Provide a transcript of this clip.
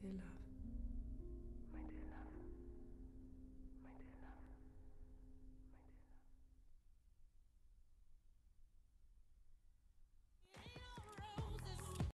Dear love.